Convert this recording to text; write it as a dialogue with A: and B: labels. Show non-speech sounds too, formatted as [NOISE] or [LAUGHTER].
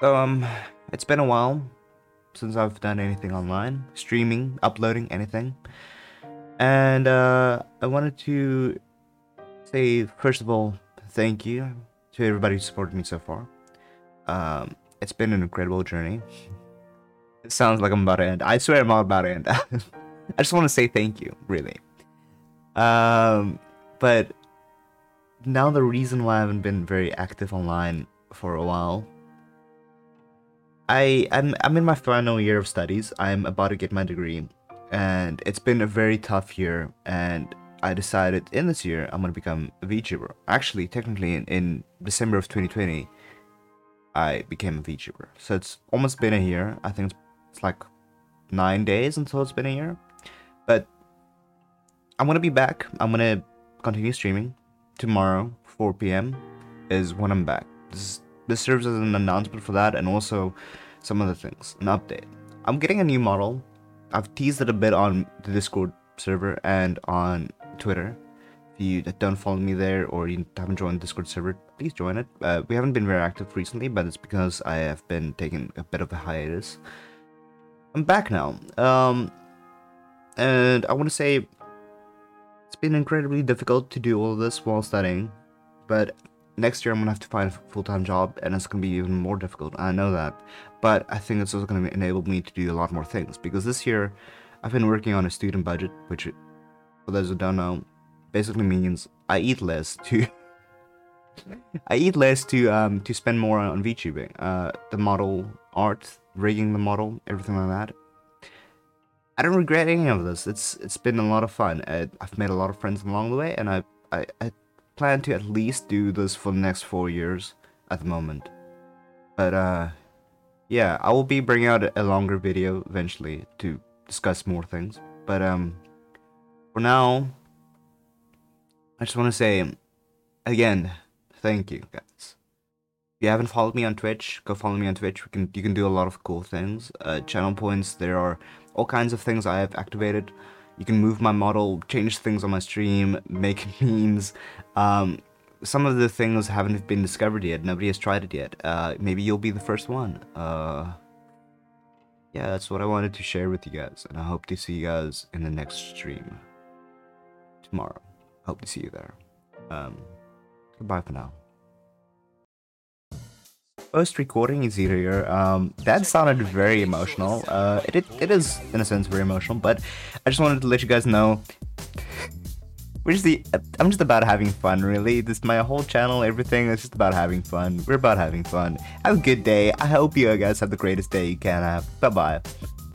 A: Um, it's been a while since I've done anything online, streaming, uploading, anything. And uh, I wanted to say, first of all, thank you to everybody who supported me so far. Um, it's been an incredible journey. It sounds like I'm about to end. I swear I'm not about to end. [LAUGHS] I just want to say thank you, really. Um, but now the reason why I haven't been very active online for a while I I'm I'm in my final year of studies. I'm about to get my degree, and it's been a very tough year. And I decided in this year I'm gonna become a VTuber. Actually, technically, in, in December of 2020, I became a VTuber. So it's almost been a year. I think it's, it's like nine days until it's been a year. But I'm gonna be back. I'm gonna continue streaming tomorrow, 4 p.m. is when I'm back. This is this serves as an announcement for that and also some other things, an update. I'm getting a new model. I've teased it a bit on the Discord server and on Twitter. If you don't follow me there or you haven't joined the Discord server, please join it. Uh, we haven't been very active recently, but it's because I have been taking a bit of a hiatus. I'm back now. Um, and I want to say it's been incredibly difficult to do all this while studying, but next year I'm gonna have to find a full-time job and it's gonna be even more difficult. I know that, but I think it's also gonna enable me to do a lot more things because this year I've been working on a student budget, which for those who don't know, basically means I eat less to [LAUGHS] I eat less to um to spend more on VTubing. Uh, the model art, rigging the model, everything like that. I don't regret any of this. It's it's been a lot of fun. I, I've made a lot of friends along the way, and I I, I plan to at least do this for the next four years at the moment. But uh, yeah, I will be bringing out a longer video eventually to discuss more things. But um, for now, I just want to say again, thank you guys. If you haven't followed me on Twitch, go follow me on Twitch. We can you can do a lot of cool things. Uh, channel points. There are all kinds of things I have activated. You can move my model, change things on my stream, make [LAUGHS] memes. Um, some of the things haven't been discovered yet. Nobody has tried it yet. Uh, maybe you'll be the first one. Uh, yeah, that's what I wanted to share with you guys, and I hope to see you guys in the next stream tomorrow. Hope to see you there. Um, goodbye for now. Post recording is here. Um, that sounded very emotional. Uh, it, it is in a sense very emotional, but I just wanted to let you guys know. We're just the, I'm just about having fun, really. This my whole channel, everything is just about having fun. We're about having fun. Have a good day. I hope you guys have the greatest day you can have. Bye bye.